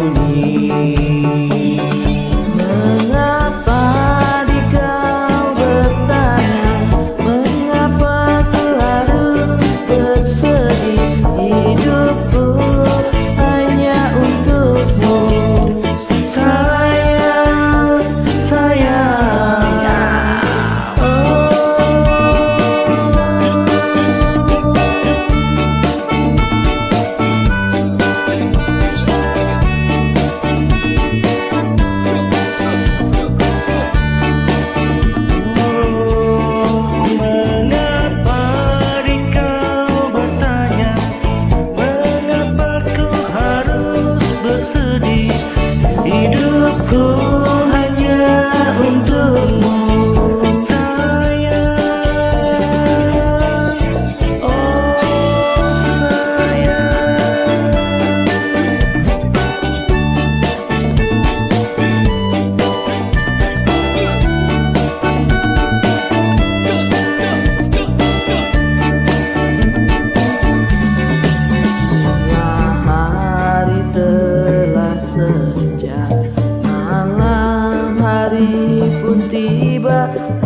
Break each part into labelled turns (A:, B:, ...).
A: me.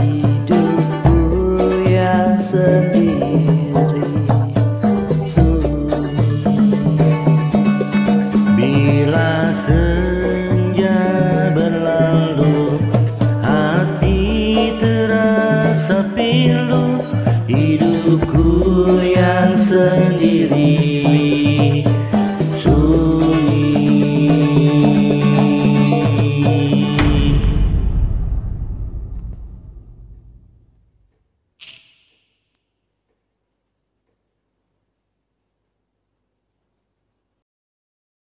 A: Hidupku yang sendiri. Sunyi. Bila